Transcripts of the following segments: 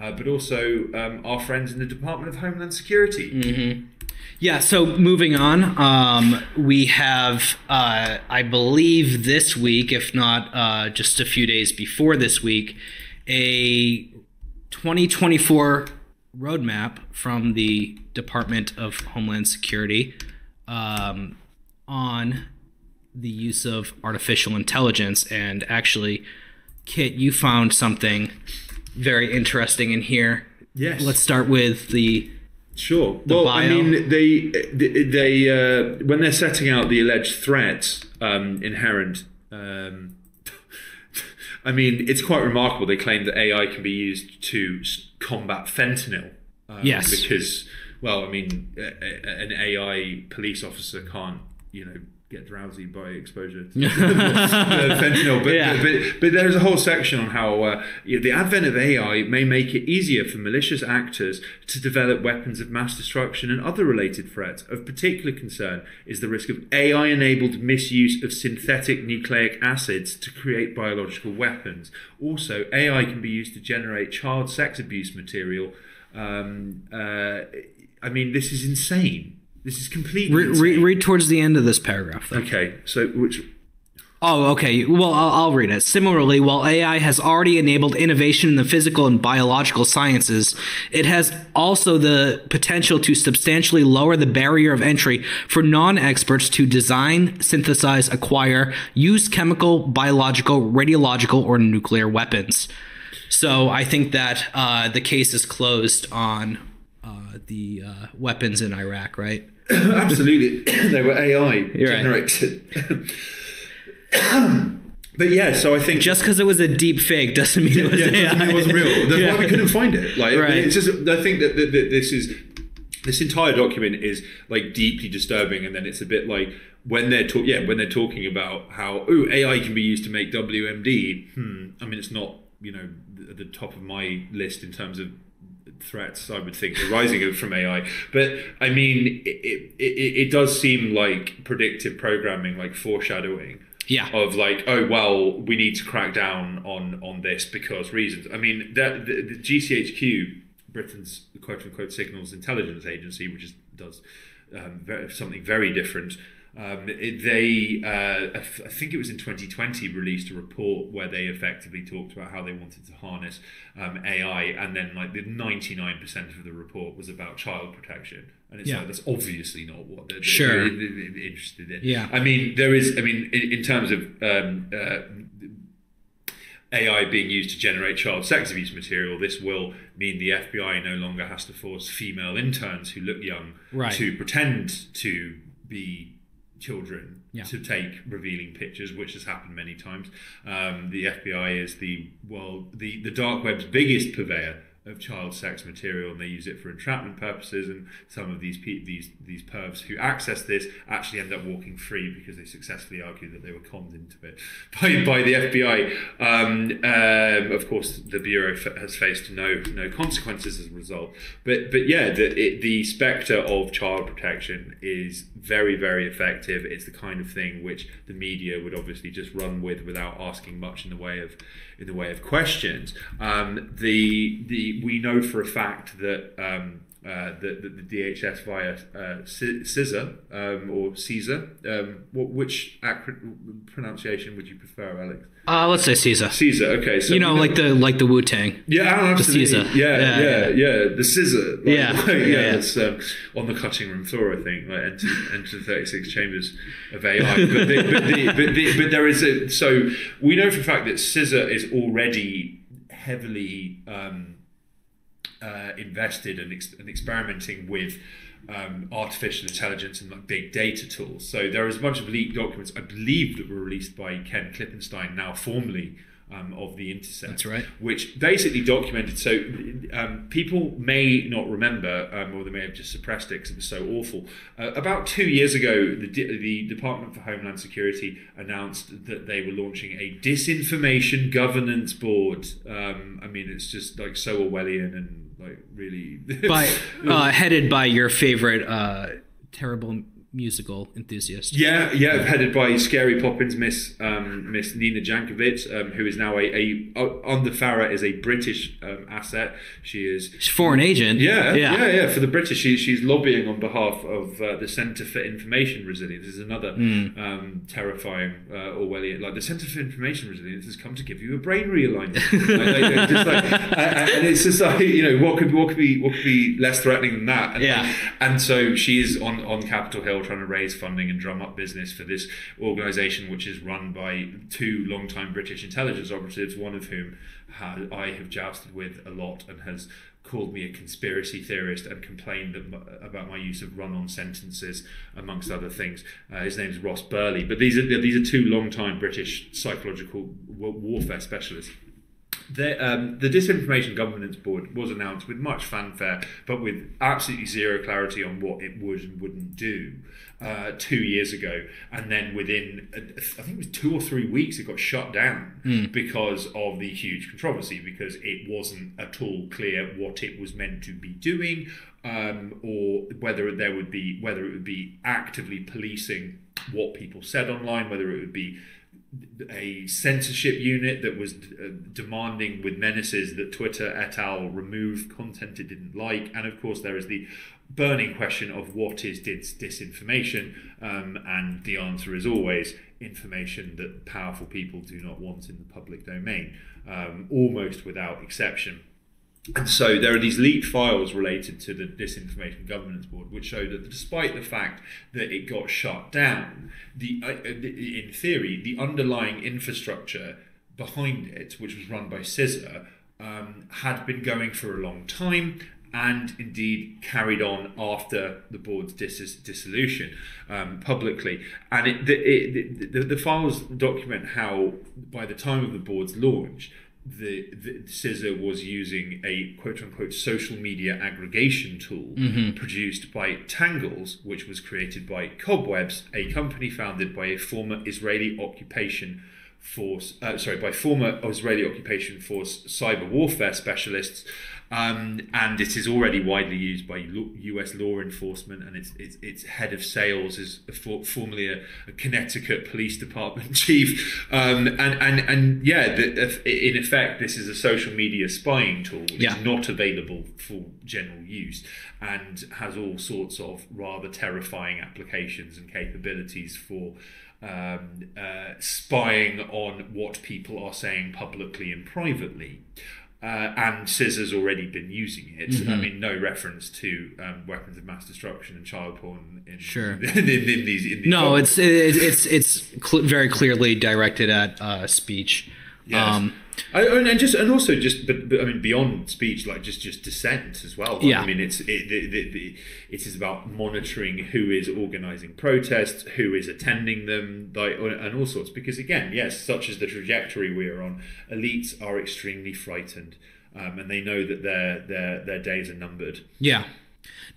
uh, but also um, our friends in the Department of Homeland Security. Mm-hmm. Yeah, so moving on, um, we have, uh, I believe, this week, if not uh, just a few days before this week, a 2024 roadmap from the Department of Homeland Security um, on the use of artificial intelligence. And actually, Kit, you found something very interesting in here. Yes. Let's start with the Sure. well, bio. I mean, they they, they uh, when they're setting out the alleged threats um, inherent. Um, I mean, it's quite remarkable. They claim that AI can be used to combat fentanyl. Um, Yes. Because, well, I mean, a, a- an AI police officer can't, you know, get drowsy by exposure to fentanyl. But, Yeah. but, but there's a whole section on how uh, you know, the advent of AI may make it easier for malicious actors to develop weapons of mass destruction and other related threats. Of particular concern is the risk of AI enabled misuse of synthetic nucleic acids to create biological weapons. Also, AI can be used to generate child sex abuse material. Um, uh, I mean, this is insane. This is completely Re- re- read towards the end of this paragraph. Though. okay, so which Oh, okay. Well, I'll, I'll read it. Similarly, while AI has already enabled innovation in the physical and biological sciences, it has also the potential to substantially lower the barrier of entry for non experts to design, synthesize, acquire, use chemical, biological, radiological, or nuclear weapons. So I think that uh, the case is closed on the uh, weapons in Iraq, right? Absolutely, they were AI right. generated. but yeah, so I think Just because it was a deep fake doesn't mean it was yeah, AI. it wasn't real. That's Yeah. why we couldn't find it. Like, Right. it's just I think that, that, that this is this entire document is like deeply disturbing, and then it's a bit like when they're talk yeah when they're talking about how oh AI can be used to make WMD. Hmm. I mean, it's not you know at the top of my list in terms of threats I would think arising from AI. But I mean, it, it, it, does seem like predictive programming, like foreshadowing Yeah. of like, oh well, we need to crack down on on this because reasons. I mean, that the, the GCHQ, Britain's quote unquote signals intelligence agency, which is, does um, something very different. Um, it, they, uh, I think it was in 2020, released a report where they effectively talked about how they wanted to harness um, AI, and then like the 99% of the report was about child protection, and it's Yeah. like that's obviously not what they're, they're Sure. in- in- interested in. Yeah. I mean, there is. I mean, in, in terms of um, uh, AI being used to generate child sex abuse material, this will mean the FBI no longer has to force female interns who look young Right. to pretend to be children Yeah. to take revealing pictures, which has happened many times. Um, the FBI is the well, the the dark web's biggest purveyor of child sex material, and they use it for entrapment purposes. And some of these pe- these these pervs who access this actually end up walking free because they successfully argue that they were conned into it by, by the FBI. Um, um, of course, the bureau f- has faced no no consequences as a result. But but yeah, the it, the spectre of child protection is very very effective. It's the kind of thing which the media would obviously just run with without asking much in the way of in the way of questions. Um, the the we know for a fact that. Um, uh, that the, the DHS via uh, CISA um, or Caesar. Um, what, which acro- pronunciation would you prefer, Alex? Uh, let's say Caesar. Caesar. Okay, so You know, we like the like the Wu Tang. yeah, oh, absolutely. Caesar. Yeah, Yeah, yeah, yeah, The scissor. Like, Yeah, like, yeah, yeah. yeah. It's um, on the cutting room floor, I think. Like enter, enter the thirty-six chambers of AI. But, the, but, the, but, the, but there is a so we know for a fact that scissor is already heavily um, uh, invested and, ex- and experimenting with. Um, artificial intelligence and like big data tools. So there is a bunch of leaked documents, I believe, that were released by Ken Klippenstein, now formally um, of the Intercept That's right. which basically documented. So um, people may not remember, um, or they may have just suppressed it because it was so awful. Uh, about two years ago, the, D- the Department for Homeland Security announced that they were launching a disinformation governance board. Um, I mean, it's just like so Orwellian and like really. By uh, headed by your favorite uh, terrible musical enthusiast. Yeah, yeah, headed by Scary Poppins Miss um, Miss Nina Jankowicz, um, who is now a, a under FARA is a British um, asset. She is She's a foreign agent. yeah, yeah, yeah, For the British, she, she's lobbying on behalf of uh, the Centre for Information Resilience. This is another um, terrifying uh, Orwellian. Like the Centre for Information Resilience has come to give you a brain realignment, like, they- just like, and, and it's just like you know what could what could be what could be less threatening than that? And, Yeah. and so she's on on Capitol Hill trying to raise funding and drum up business for this organisation, which is run by two long-time British intelligence operatives, one of whom I have jousted with a lot and has called me a conspiracy theorist and complained about my use of run-on sentences, amongst other things. Uh, his name's Ross Burley. But these are these are two long-time British psychological warfare specialists. The, um, the Disinformation Governance Board was announced with much fanfare, but with absolutely zero clarity on what it would and wouldn't do uh, two years ago. And then within, I think it was two or three weeks, it got shut down because of the huge controversy, because it wasn't at all clear what it was meant to be doing, um, or whether there would be whether it would be actively policing what people said online, whether it would be a censorship unit that was uh, demanding with menaces that Twitter et al. remove content it didn't like, and of course there is the burning question of what is dis- disinformation, um, and the answer is always information that powerful people do not want in the public domain, um, almost without exception. And so there are these leaked files related to the Disinformation Governance Board, which show that despite the fact that it got shut down, the, uh, the in theory the underlying infrastructure behind it, which was run by CISA, um, had been going for a long time and indeed carried on after the board's dis- dissolution um, publicly. And it, the, it, the, the files document how, by the time of the board's launch, the, the CISA was using a quote unquote social media aggregation tool produced by Tangles, which was created by Cobwebs, a company founded by a former Israeli occupation force, uh, sorry, by former Israeli occupation force cyber warfare specialists. Um, and it is already widely used by U.S. law enforcement, and its its, its head of sales is a for, formerly a, a Connecticut Police Department chief. Um, and and and yeah, the, in effect, this is a social media spying tool, which Yeah. is not available for general use, and has all sorts of rather terrifying applications and capabilities for um, uh, spying on what people are saying publicly and privately. Uh, and Scissor's already been using it. I mean, no reference to um, weapons of mass destruction and child porn in, Sure. in, in, these. In these No, documents. it's it's it's cl- very clearly directed at uh, speech. Yes. Um, I, and and just and also just but, but I mean beyond speech like just just dissent as well. Yeah. I mean it's it the, the, the, it is about monitoring who is organising protests, who is attending them, like and all sorts. Because again, yes, such is the trajectory we are on. Elites are extremely frightened, um, and they know that their their their days are numbered. Yeah.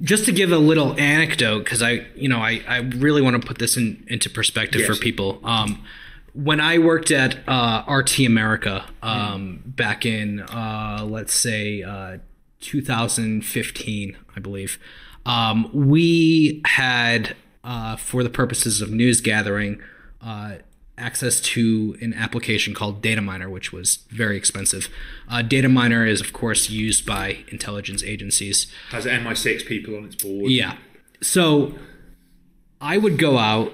Just to give a little anecdote, because I, you know, I, I really want to put this in, into perspective for people. Um, when I worked at uh, RT America um, back in, uh, let's say, uh, 2015, I believe, um, we had, uh, for the purposes of news gathering, uh, access to an application called Dataminr, which was very expensive. Uh, Dataminr is, of course, used by intelligence agencies. Has MI6 people on its board? Yeah. So I would go out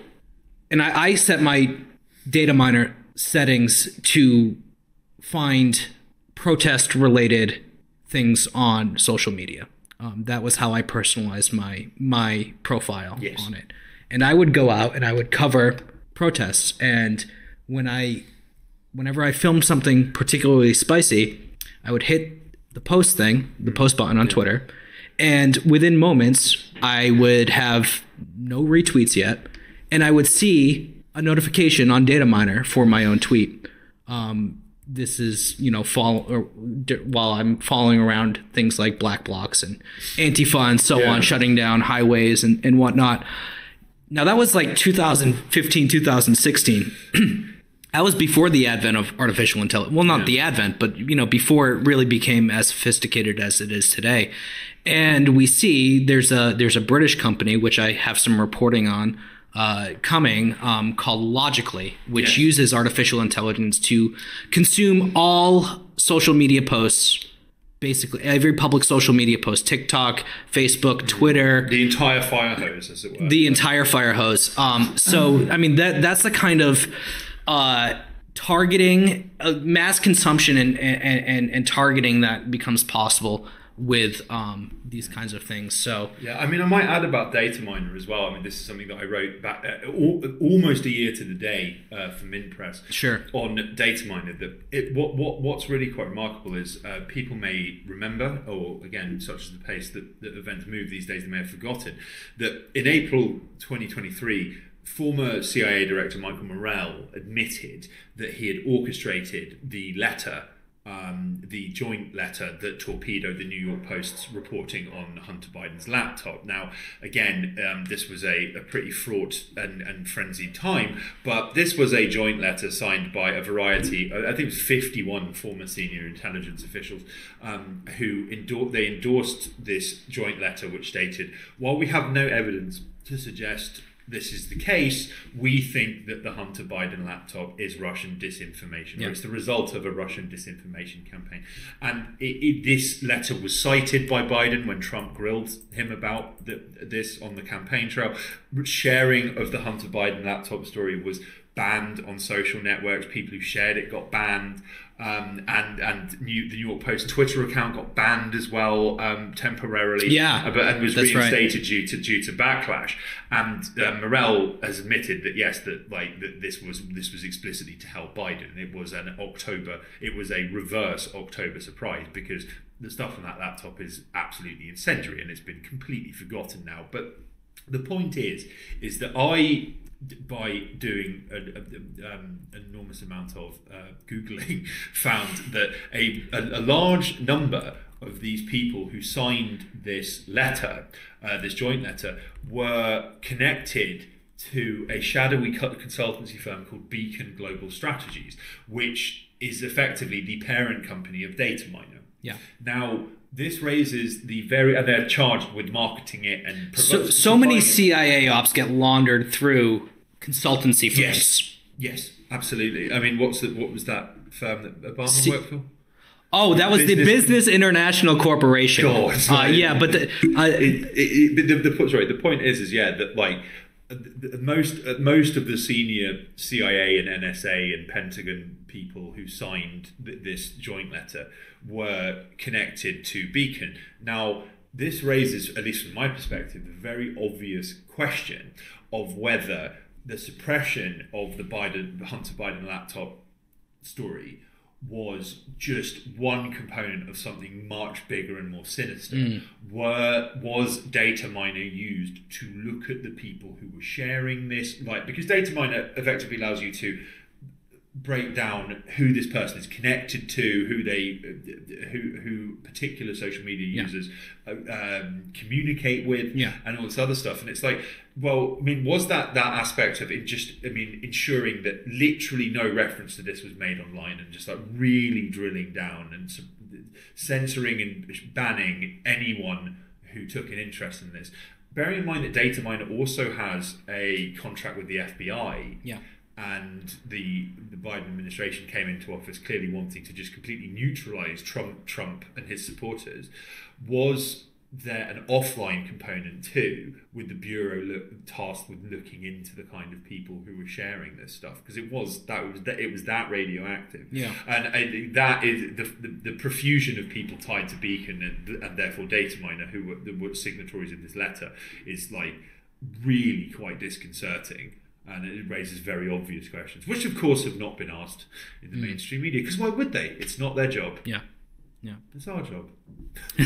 and I, I set my Dataminr settings to find protest related things on social media. Um, that was how I personalized my my profile Yes. on it. And I would go out and I would cover protests. And when I whenever I filmed something particularly spicy, I would hit the post thing, the post button on Twitter, and within moments, I would have no retweets yet, and I would see a notification on Dataminr for my own tweet. Um, this is, you know, fall d- while I'm following around things like black blocks and Antifa and so Yeah. on, shutting down highways and, and whatnot. Now that was like 2015, 2016. that was before the advent of artificial intelligence. Well, not the advent, but you know, before it really became as sophisticated as it is today. And we see there's a there's a British company which I have some reporting on uh, coming um, called Logically, which Yes. uses artificial intelligence to consume all social media posts. Basically, every public social media post, TikTok, Facebook, Twitter, The entire fire hose, as it were. the entire fire hose. Um, so I mean that that's the kind of uh, targeting, uh, mass consumption, and, and and and targeting that becomes possible with um, these kinds of things. So Yeah, I mean, I might add about Dataminr as well. I mean, this is something that I wrote back uh, al- almost a year to the day uh, for MintPress Sure. on Dataminr. That it, what what what's really quite remarkable is uh, people may remember, or again, such as the pace that, that events move these days, they may have forgotten that in April 2023. Former CIA Director Michael Morell admitted that he had orchestrated the letter um, the joint letter that torpedoed the New York Post's reporting on Hunter Biden's laptop. Now, again, um, this was a, a pretty fraught and, and frenzied time, but this was a joint letter signed by a variety, I think it was 51 former senior intelligence officials um, who endor- they endorsed this joint letter, which stated, while we have no evidence to suggest this is the case, we think that the Hunter Biden laptop is Russian disinformation, Yeah. or it's the result of a Russian disinformation campaign. And it, it, this letter was cited by Biden when Trump grilled him about the, this on the campaign trail. Sharing of the Hunter Biden laptop story was banned on social networks. People who shared it got banned. Um, and and New, the New York Post Twitter account got banned as well um, temporarily. Yeah, uh, but, and was that's right. reinstated due to due to backlash. And uh, Morell has admitted that yes, that like that this was this was explicitly to help Biden. It was an October. It was a reverse October surprise because the stuff on that laptop is absolutely incendiary and it's been completely forgotten now. But the point is, is that I by doing an um, enormous amount of uh, googling, found that a, a, a large number of these people who signed this letter, uh, this joint letter, were connected to a shadowy consultancy firm called Beacon Global Strategies, which is effectively the parent company of Dataminr. Yeah. Now, this raises the very, and they're charged with marketing it and so so many supplying it. CIA ops get laundered through consultancy firms. Yes. Yes, absolutely. I mean, what's the, what was that firm that Obama See- worked for? Oh, that was the Business- Business International Corporation. God, uh, yeah, but the, uh, It, it, it, the, the, sorry, the point is, is yeah, that like most most of the senior CIA and NSA and Pentagon people who signed th- this joint letter were connected to Beacon. Now, this raises, at least from my perspective, the very obvious question of whether the suppression of the Biden Hunter Biden laptop story was just one component of something much bigger and more sinister. Mm. Were was Dataminr used to look at the people who were sharing this? Like because Dataminr effectively allows you to break down who this person is connected to, who they, who who particular social media Yeah. users uh, um, communicate with, Yeah. and all this other stuff. And it's like, well, I mean, was that that aspect of it just, I mean, ensuring that literally no reference to this was made online, and just like really drilling down and censoring and banning anyone who took an interest in this. Bearing in mind that Dataminr also has a contract with the FBI, yeah. And the the Biden administration came into office clearly wanting to just completely neutralize Trump Trump and his supporters. Was there an offline component too with the bureau look, tasked with looking into the kind of people who were sharing this stuff? Because it was that was that it was that radioactive. Yeah. and uh, that is the, the, the profusion of people tied to Beacon and, and therefore Dataminr who were, the were signatories of this letter is like really quite disconcerting and it raises very obvious questions which of course have not been asked in the mm. mainstream media because why would they it's not their job Yeah. Yeah. it's our job